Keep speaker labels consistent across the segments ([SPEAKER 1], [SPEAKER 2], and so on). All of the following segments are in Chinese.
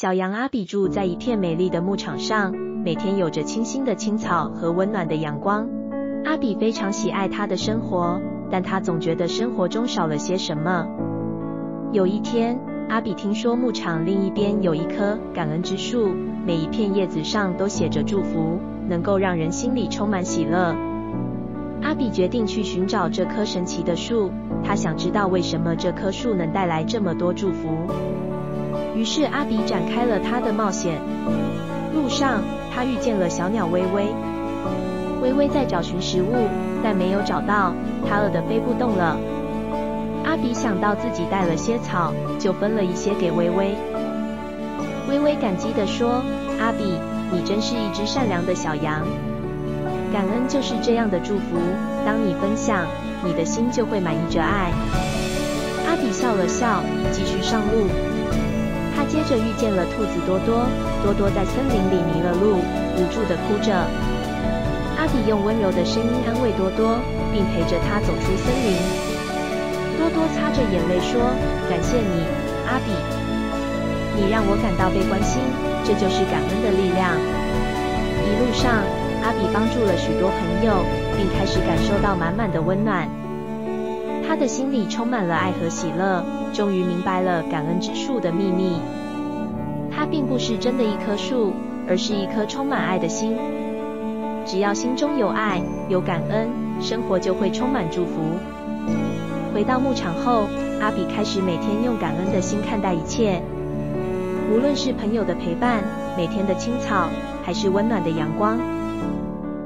[SPEAKER 1] 小羊阿比住在一片美丽的牧场上，每天有着清新的青草和温暖的阳光。阿比非常喜爱他的生活，但他总觉得生活中少了些什么。有一天，阿比听说牧场另一边有一棵感恩之树，每一片叶子上都写着祝福，能够让人心里充满喜乐。阿比决定去寻找这棵神奇的树，他想知道为什么这棵树能带来这么多祝福。于是阿比展开了他的冒险。路上，他遇见了小鸟微微。微微在找寻食物，但没有找到，它饿得飞不动了。阿比想到自己带了些草，就分了一些给微微。微微感激地说：“阿比，你真是一只善良的小羊。感恩就是这样的祝福，当你分享，你的心就会满溢着爱。”阿比笑了笑，继续上路。他接着遇见了兔子多多，多多在森林里迷了路，无助地哭着。阿比用温柔的声音安慰多多，并陪着他走出森林。多多擦着眼泪说：“感谢你，阿比，你让我感到被关心，这就是感恩的力量。”一路上，阿比帮助了许多朋友，并开始感受到满满的温暖。他的心里充满了爱和喜乐，终于明白了感恩之树的秘密。它并不是真的一棵树，而是一颗充满爱的心。只要心中有爱、有感恩，生活就会充满祝福。回到牧场后，阿比开始每天用感恩的心看待一切，无论是朋友的陪伴、每天的青草，还是温暖的阳光。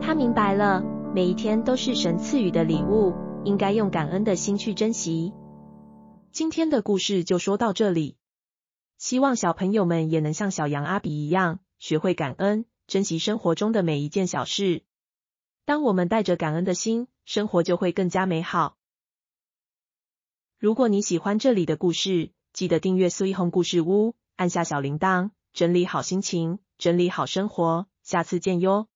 [SPEAKER 1] 他明白了，每一天都是神赐予的礼物，应该用感恩的心去珍惜。
[SPEAKER 2] 今天的故事就说到这里，希望小朋友们也能像小羊阿比一样，学会感恩。珍惜生活中的每一件小事。当我们带着感恩的心，生活就会更加美好。如果你喜欢这里的故事，记得订阅 Sweet Home 故事屋，按下小铃铛，整理好心情，整理好生活。下次见哟。